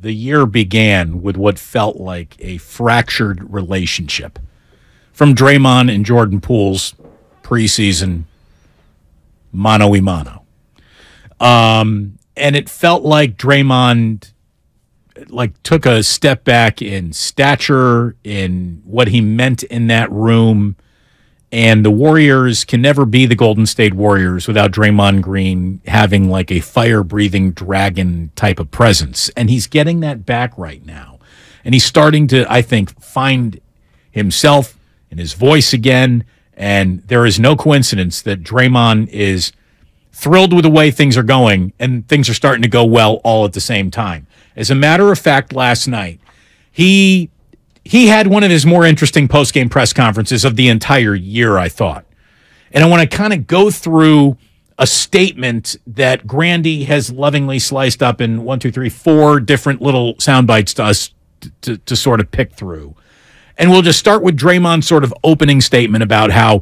the year began with what felt like a fractured relationship from Draymond and Jordan Poole's preseason mano y mano. Um, and it felt like Draymond like took a step back in stature, in what he meant in that room. And the Warriors can never be the Golden State Warriors without Draymond Green having like a fire breathing dragon type of presence. And he's getting that back right now. And he's starting to, I think, find himself and his voice again. And there is no coincidence that Draymond is thrilled with the way things are going and things are starting to go well all at the same time. As a matter of fact, last night, he he had one of his more interesting post-game press conferences of the entire year, I thought. And I want to kind of go through a statement that Grandy has lovingly sliced up in one, two, three, four different little sound bites to us to, to, to sort of pick through. And we'll just start with Draymond's sort of opening statement about how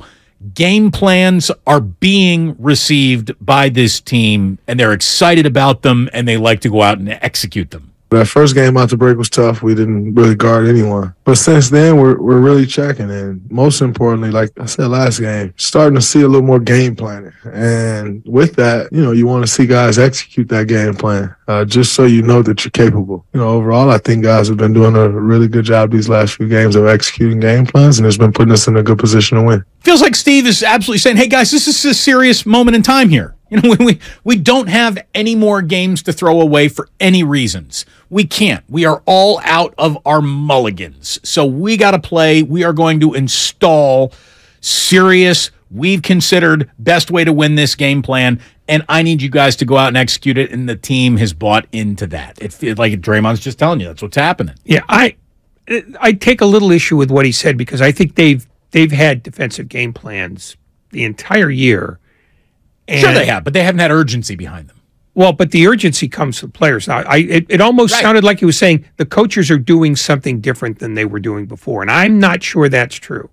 game plans are being received by this team and they're excited about them and they like to go out and execute them. That first game out the break was tough. We didn't really guard anyone. But since then, we're, we're really checking. And most importantly, like I said last game, starting to see a little more game planning. And with that, you know, you want to see guys execute that game plan uh, just so you know that you're capable. You know, overall, I think guys have been doing a really good job these last few games of executing game plans, and it's been putting us in a good position to win. Feels like Steve is absolutely saying, hey, guys, this is a serious moment in time here. You know, we, we don't have any more games to throw away for any reasons. We can't. We are all out of our mulligans. So we got to play. We are going to install serious, we've considered best way to win this game plan. And I need you guys to go out and execute it. And the team has bought into that. It feels like Draymond's just telling you that's what's happening. Yeah, I I take a little issue with what he said because I think they've they've had defensive game plans the entire year and, sure, they have, but they haven't had urgency behind them. Well, but the urgency comes from players. Now, I it, it almost right. sounded like he was saying the coaches are doing something different than they were doing before, and I'm not sure that's true.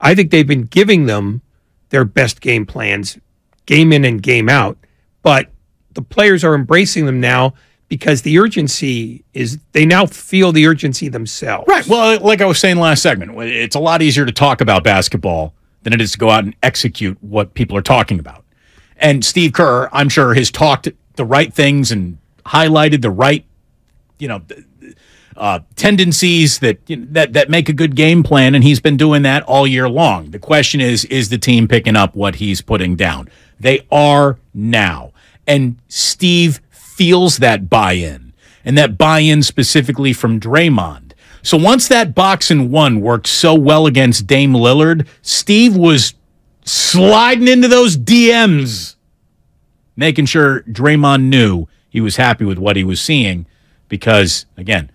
I think they've been giving them their best game plans, game in and game out, but the players are embracing them now because the urgency is they now feel the urgency themselves. Right. Well, like I was saying last segment, it's a lot easier to talk about basketball than it is to go out and execute what people are talking about. And Steve Kerr, I'm sure, has talked the right things and highlighted the right, you know, uh, tendencies that you know, that that make a good game plan, and he's been doing that all year long. The question is, is the team picking up what he's putting down? They are now, and Steve feels that buy-in, and that buy-in specifically from Draymond. So once that box and one worked so well against Dame Lillard, Steve was sliding into those DMs, making sure Draymond knew he was happy with what he was seeing because again,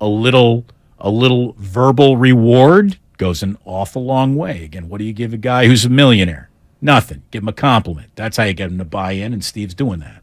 a little a little verbal reward goes an awful long way. Again, what do you give a guy who's a millionaire? Nothing. Give him a compliment. That's how you get him to buy in, and Steve's doing that.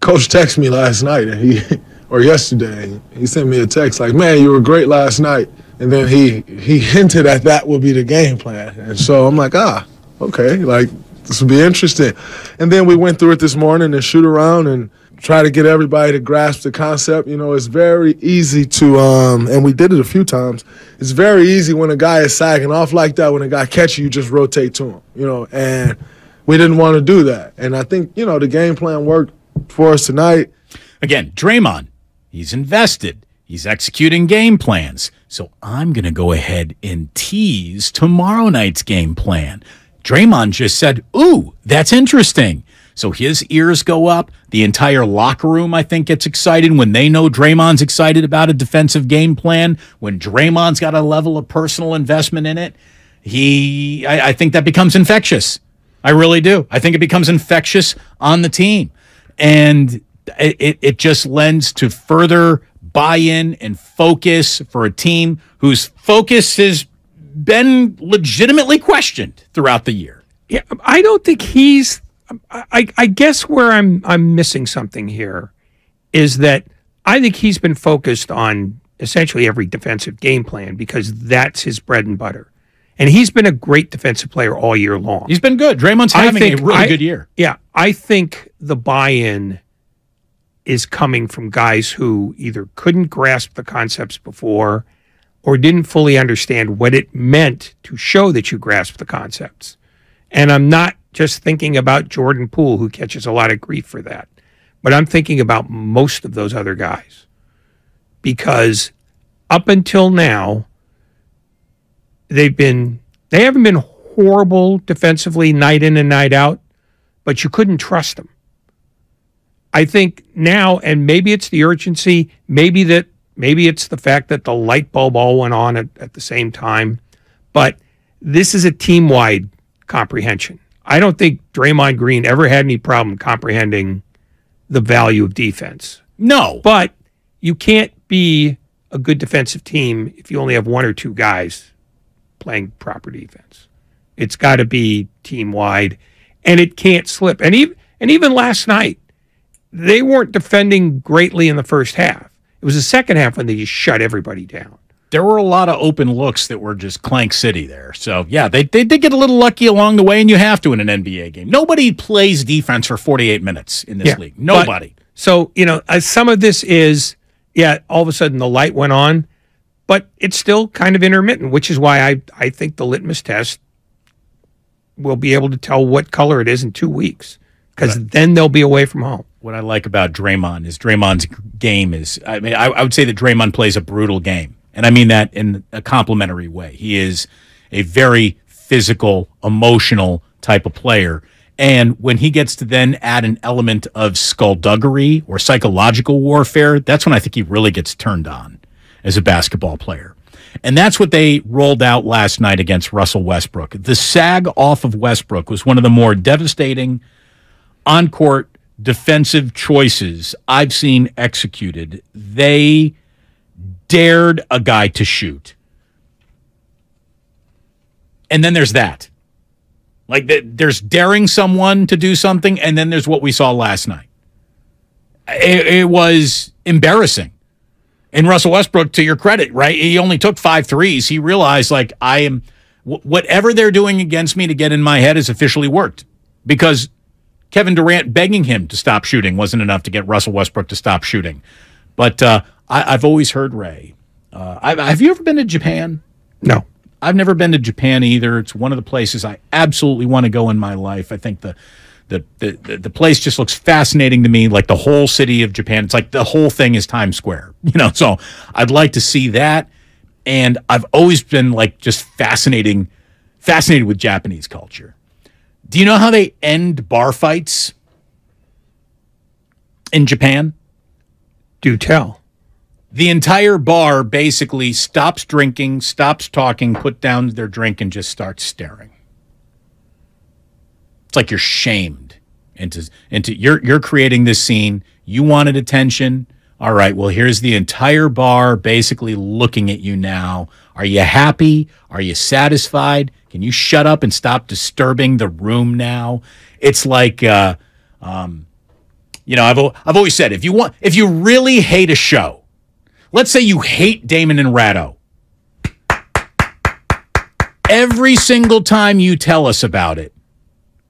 Coach texted me last night, and he or yesterday, he sent me a text like, "Man, you were great last night." And then he he hinted at that would be the game plan, and so I'm like, ah, okay, like this will be interesting. And then we went through it this morning and shoot around and try to get everybody to grasp the concept. You know, it's very easy to, um, and we did it a few times. It's very easy when a guy is sagging off like that. When a guy catches you, you just rotate to him. You know, and we didn't want to do that. And I think you know the game plan worked for us tonight. Again, Draymond, he's invested. He's executing game plans. So I'm going to go ahead and tease tomorrow night's game plan. Draymond just said, Ooh, that's interesting. So his ears go up. The entire locker room, I think, gets excited when they know Draymond's excited about a defensive game plan. When Draymond's got a level of personal investment in it, he, I, I think that becomes infectious. I really do. I think it becomes infectious on the team. And it, it just lends to further buy in and focus for a team whose focus is been legitimately questioned throughout the year. Yeah, I don't think he's. I, I guess where I'm I'm missing something here is that I think he's been focused on essentially every defensive game plan because that's his bread and butter. And he's been a great defensive player all year long. He's been good. Draymond's having think, a really I, good year. Yeah, I think the buy-in is coming from guys who either couldn't grasp the concepts before or didn't fully understand what it meant to show that you grasp the concepts. And I'm not just thinking about Jordan Poole, who catches a lot of grief for that, but I'm thinking about most of those other guys. Because up until now, they've been, they haven't been horrible defensively night in and night out, but you couldn't trust them. I think now, and maybe it's the urgency, maybe that maybe it's the fact that the light bulb all went on at, at the same time, but this is a team wide comprehension. I don't think Draymond Green ever had any problem comprehending the value of defense. No. But you can't be a good defensive team if you only have one or two guys playing proper defense. It's got to be team wide and it can't slip. And even and even last night, they weren't defending greatly in the first half. It was the second half when they just shut everybody down. There were a lot of open looks that were just clank city there. So, yeah, they, they did get a little lucky along the way, and you have to in an NBA game. Nobody plays defense for 48 minutes in this Yeah, league. Nobody. But- so, you know, uh, some of this is, yeah, all of a sudden the light went on, but it's still kind of intermittent, which is why I, I think the litmus test will be able to tell what color it is in two weeks because then they'll be away from home. what I like about Draymond is Draymond's game is, I mean, I, I would say that Draymond plays a brutal game. And I mean that in a complimentary way. He is a very physical, emotional type of player. And when he gets to then add an element of skullduggery or psychological warfare, that's when I think he really gets turned on as a basketball player. And that's what they rolled out last night against Russell Westbrook. The sag off of Westbrook was one of the more devastating on court defensive choices I've seen executed. They dared a guy to shoot. And then there's that. Like there's daring someone to do something, and then there's what we saw last night. It, it was embarrassing. And Russell Westbrook, to your credit, right? He only took five threes. He realized, like, I am, whatever they're doing against me to get in my head has officially worked because Kevin Durant begging him to stop shooting wasn't enough to get Russell Westbrook to stop shooting. But uh, I, I've always heard Ray. Uh, I, have you ever been to Japan? No. I've never been to Japan either. It's one of the places I absolutely want to go in my life. I think the the, the the the place just looks fascinating to me. Like the whole city of Japan. It's like the whole thing is Times Square. You know, so I'd like to see that. And I've always been like just fascinating, fascinated with Japanese culture. Do you know how they end bar fights in Japan? Do tell. the entire bar basically stops drinking, stops talking, put down their drink, and just starts staring. It's like you're shamed into into you're you're creating this scene. You wanted attention. All right, well, here's the entire bar basically looking at you now. Are you happy? Are you satisfied? Can you shut up and stop disturbing the room now? It's like uh, um, you know, I've I've always said if you want if you really hate a show, let's say you hate Damon and Ratto. Every single time you tell us about it,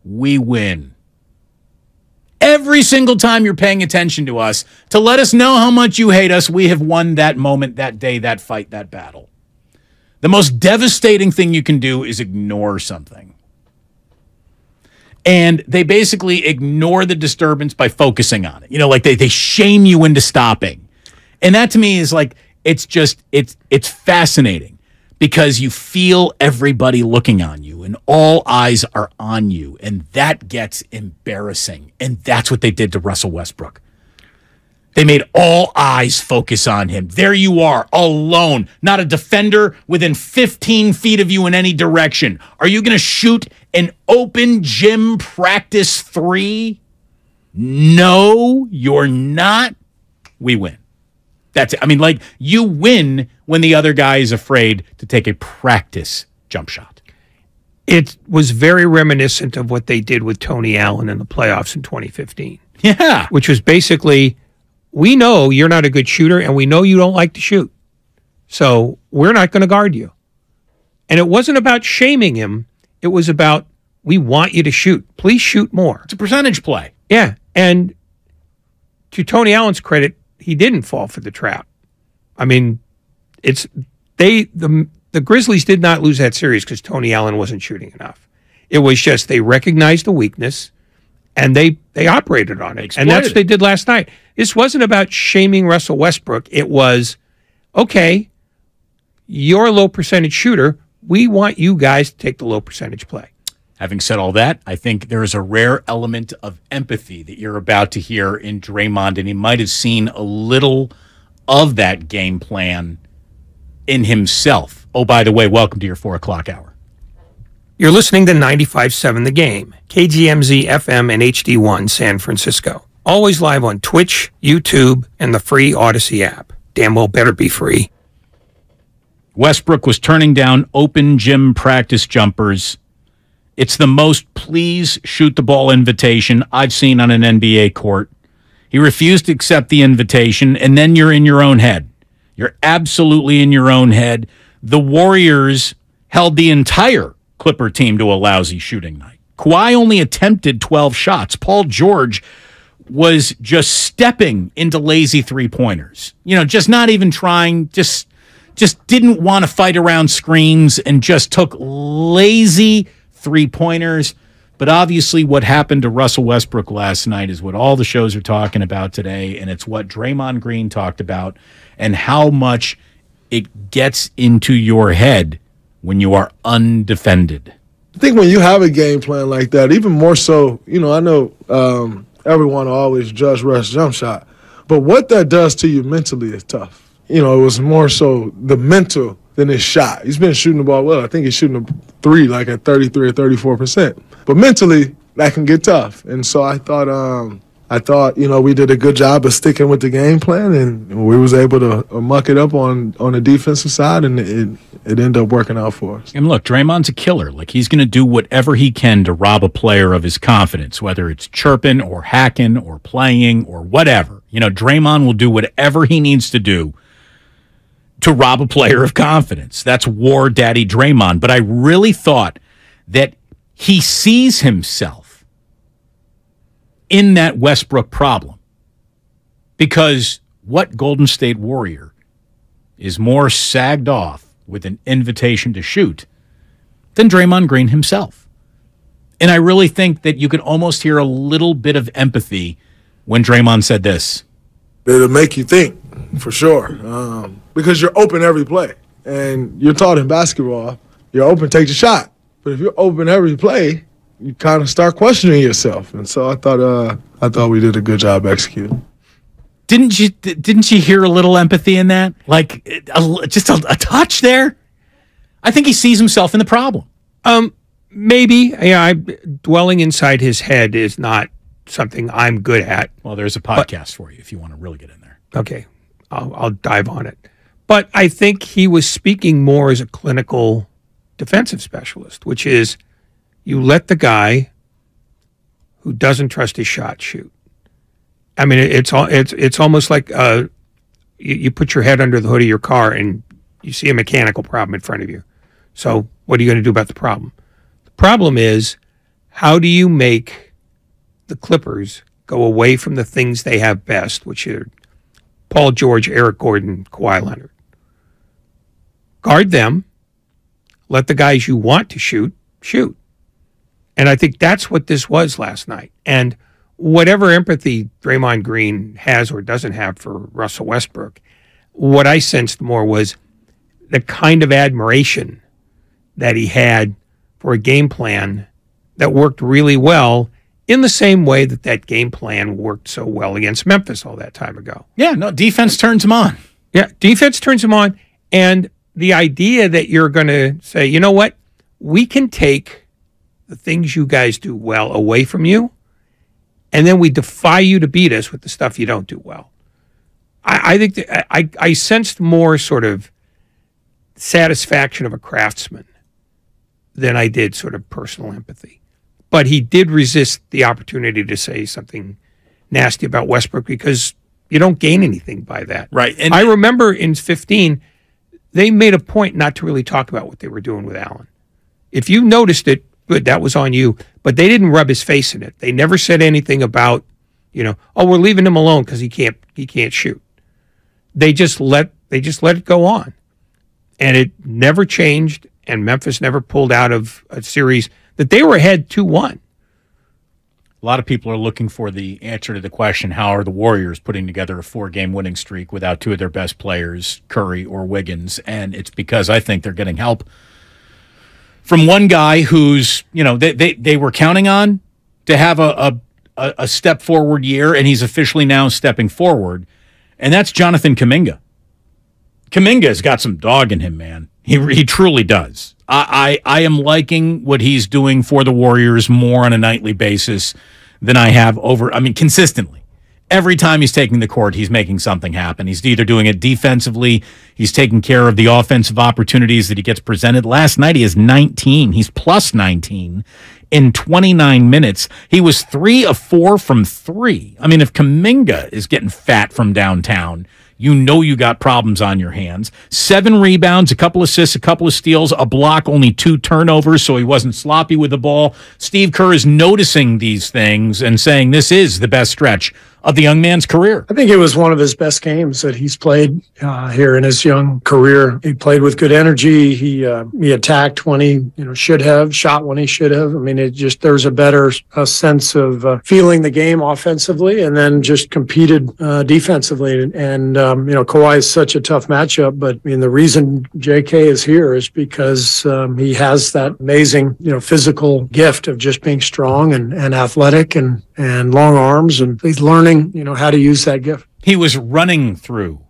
we win. Every single time you're paying attention to us to let us know how much you hate us, we have won that moment, that day, that fight, that battle. The most devastating thing you can do is ignore something. And they basically ignore the disturbance by focusing on it. You know, like they, they shame you into stopping. And that to me is like it's just it's it's fascinating because you feel everybody looking on you and all eyes are on you and that gets embarrassing. And that's what they did to Russell Westbrook. They made all eyes focus on him. There you are, alone, not a defender within 15 feet of you in any direction. Are you going to shoot an open gym practice three? No, you're not. We win. That's it. I mean, like, you win when the other guy is afraid to take a practice jump shot. It was very reminiscent of what they did with Tony Allen in the playoffs in 2015, Yeah. which was basically we know you're not a good shooter and we know you don't like to shoot. So we're not going to guard you. And it wasn't about shaming him, it was about we want you to shoot. Please shoot more. It's a percentage play. Yeah. And to Tony Allen's credit, he didn't fall for the trap. I mean, it's they the the Grizzlies did not lose that series because Tony Allen wasn't shooting enough. It was just they recognized the weakness and they they operated on it. And that's what they did last night. This wasn't about shaming Russell Westbrook. It was okay, you're a low percentage shooter. We want you guys to take the low percentage play. Having said all that, I think there is a rare element of empathy that you're about to hear in Draymond, and he might have seen a little of that game plan in himself. Oh, by the way, welcome to your four o'clock hour. You're listening to 95.7 The Game, KGMZ FM and HD1 San Francisco. Always live on Twitch, YouTube, and the free Audacy app. Damn well better be free. Westbrook was turning down open gym practice jumpers. It's the most please shoot the ball invitation I've seen on an NBA court. He refused to accept the invitation, and then you're in your own head. You're absolutely in your own head. The Warriors held the entire Clipper team to a lousy shooting night. Kawhi only attempted 12 shots. Paul George was just stepping into lazy three pointers. You know, just not even trying, just just didn't want to fight around screens and just took lazy three pointers. But obviously, what happened to Russell Westbrook last night is what all the shows are talking about today. And it's what Draymond Green talked about and how much it gets into your head when you are undefended. I think when you have a game plan like that, even more so, you know, I know um, everyone always judge Russ jump shot, but what that does to you mentally is tough. You know, it was more so the mental than his shot. He's been shooting the ball well. I think he's shooting a three like at 33 or 34 percent. But mentally, that can get tough. And so I thought, um, I thought, you know, we did a good job of sticking with the game plan, and we was able to uh, muck it up on on the defensive side, and it it ended up working out for us. And look, Draymond's a killer. Like he's going to do whatever he can to rob a player of his confidence, whether it's chirping or hacking or playing or whatever. You know, Draymond will do whatever he needs to do to rob a player of confidence. That's war daddy Draymond. But I really thought that he sees himself in that Westbrook problem because what Golden State Warrior is more sagged off with an invitation to shoot than Draymond Green himself. And I really think that you could almost hear a little bit of empathy when Draymond said this. It'll make you think, for sure. Um, because you're open every play. And you're taught in basketball, you're open, take the shot. But if you're open every play, you kind of start questioning yourself. And so I thought uh, I thought we did a good job executing. Didn't you didn't you hear a little empathy in that? Like a, just a, a touch there? I think he sees himself in the problem. Um, maybe. Yeah, I, dwelling inside his head is not something I'm good at. Well, there's a podcast but, for you if you want to really get in there. Okay, I'll, I'll dive on it. But I think he was speaking more as a clinical defensive specialist, which is you let the guy who doesn't trust his shot shoot. I mean, it's it's it's almost like uh, you, you put your head under the hood of your car and you see a mechanical problem in front of you. So, what are you going to do about the problem? The problem is, how do you make the Clippers go away from the things they have best, which are Paul George, Eric Gordon, Kawhi Leonard? guard them, let the guys you want to shoot shoot. And I think that's what this was last night. And whatever empathy Draymond Green has or doesn't have for Russell Westbrook, what I sensed more was the kind of admiration that he had for a game plan that worked really well in the same way that that game plan worked so well against Memphis all that time ago. Yeah, no, defense turns him on. Yeah, defense turns him on. And the idea that you're going to say, you know what, we can take the things you guys do well away from you, and then we defy you to beat us with the stuff you don't do well. I, I think that I, I sensed more sort of satisfaction of a craftsman than I did sort of personal empathy. But he did resist the opportunity to say something nasty about Westbrook because you don't gain anything by that. Right. And I remember in 15 they made a point not to really talk about what they were doing with Allen. If you noticed it, good, that was on you. But they didn't rub his face in it. They never said anything about, You know, oh, we're leaving him alone because he can't he can't shoot. They just let they just let it go on, and it never changed. And Memphis never pulled out of a series that they were ahead two one. A lot of people are looking for the answer to the question how are the Warriors putting together a four game winning streak without two of their best players, Curry or Wiggins? And it's because I think they're getting help from one guy who's, you know, they, they, they were counting on to have a, a, a step forward year, and he's officially now stepping forward. And that's Jonathan Kuminga. Kuminga's got some dog in him, man. He, he truly does. I, I, I am liking what he's doing for the Warriors more on a nightly basis than I have over, I mean, consistently. Every time he's taking the court, he's making something happen. He's either doing it defensively, he's taking care of the offensive opportunities that he gets presented. Last night, he is 19. He's plus 19 in 29 minutes. He was three of four from three. I mean, if Kuminga is getting fat from downtown, you know you got problems on your hands. Seven rebounds, a couple assists, a couple of steals, a block, only two turnovers, so he wasn't sloppy with the ball. Steve Kerr is noticing these things and saying this is the best stretch of the young man's career. I think it was one of his best games that he's played uh, here in his young career. He played with good energy. He uh, he attacked when he you know should have, shot when he should have. I mean, it just there's a better a sense of uh, feeling the game offensively, and then just competed uh, defensively. And um, you know, Kawhi is such a tough matchup, but I mean, the reason J.K. is here is because um, he has that amazing you know physical gift of just being strong and and athletic and and long arms, and he's learning, you know, how to use that gift. He was running through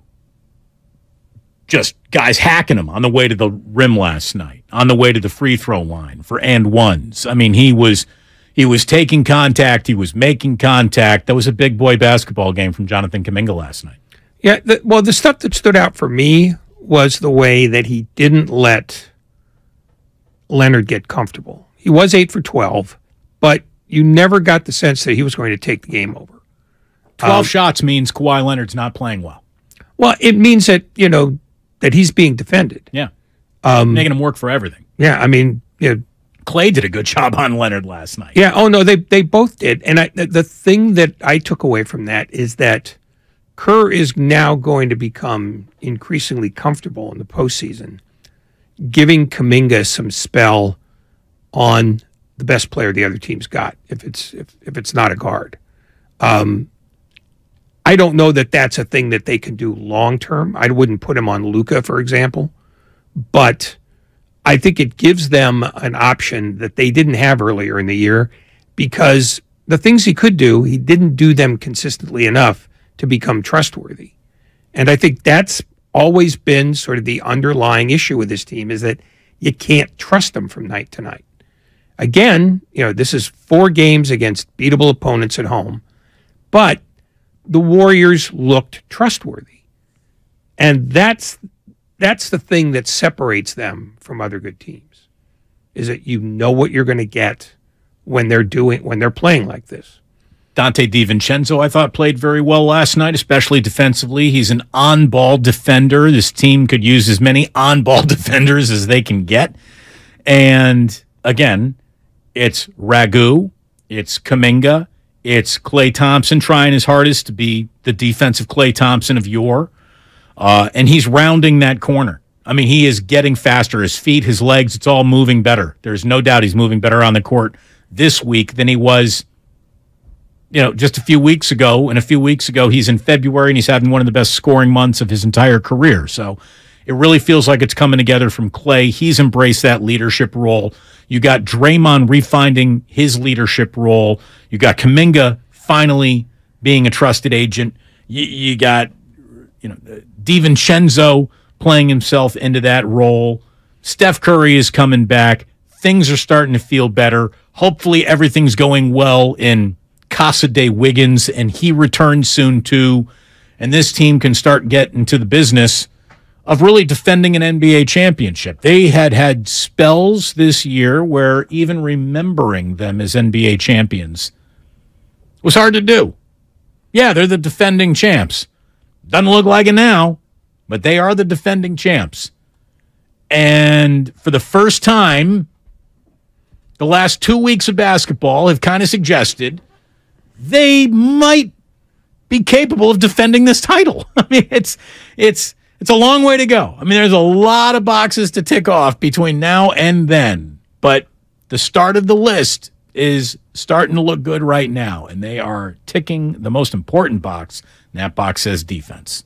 just guys hacking him on the way to the rim last night, on the way to the free throw line for and ones. I mean, he was he was taking contact, he was making contact. That was a big boy basketball game from Jonathan Kuminga last night. Yeah, the, well, the stuff that stood out for me was the way that he didn't let Leonard get comfortable. He was eight for twelve, but you never got the sense that he was going to take the game over. 12 um, shots means Kawhi Leonard's not playing well. Well, it means that, you know, that he's being defended. Yeah. Um, Making him work for everything. Yeah. I mean, you know, Klay did a good job on Leonard last night. Yeah. Oh, no, they, they both did. And I, the thing that I took away from that is that Kerr is now going to become increasingly comfortable in the postseason, giving Kuminga some spell on the best player the other team's got if it's if, if it's not a guard. Um, I don't know that that's a thing that they can do long term. I wouldn't put him on Luka, for example, but I think it gives them an option that they didn't have earlier in the year because the things he could do, he didn't do them consistently enough to become trustworthy. And I think that's always been sort of the underlying issue with this team is that you can't trust them from night to night. Again, you know, this is four games against beatable opponents at home, but the Warriors looked trustworthy. And that's that's the thing that separates them from other good teams. Is that you know what you're going to get when they're doing when they're playing like this. Donte DiVincenzo, I thought, played very well last night, especially defensively. He's an on ball defender. This team could use as many on ball defenders as they can get. And again, it's Ragu, it's Kuminga, it's Klay Thompson trying his hardest to be the defensive Klay Thompson of yore. Uh, and he's rounding that corner. I mean, he is getting faster. His feet, his legs, it's all moving better. There's no doubt he's moving better on the court this week than he was, you know, just a few weeks ago. And a few weeks ago, he's in February and he's having one of the best scoring months of his entire career. So it really feels like it's coming together from Klay. He's embraced that leadership role. You got Draymond refinding his leadership role. You got Kuminga finally being a trusted agent. You, you got, you know, DiVincenzo playing himself into that role. Steph Curry is coming back. Things are starting to feel better. Hopefully, everything's going well in Casa de Wiggins, and he returns soon too. And this team can start getting to the business of really defending an NBA championship. They had had spells this year where even remembering them as NBA champions was hard to do. Yeah, they're the defending champs. Doesn't look like it now, but they are the defending champs. And for the first time, the last two weeks of basketball have kind of suggested they might be capable of defending this title. I mean, it's it's it's a long way to go. I mean, there's a lot of boxes to tick off between now and then, but the start of the list is starting to look good right now, and they are ticking the most important box, and that box says defense.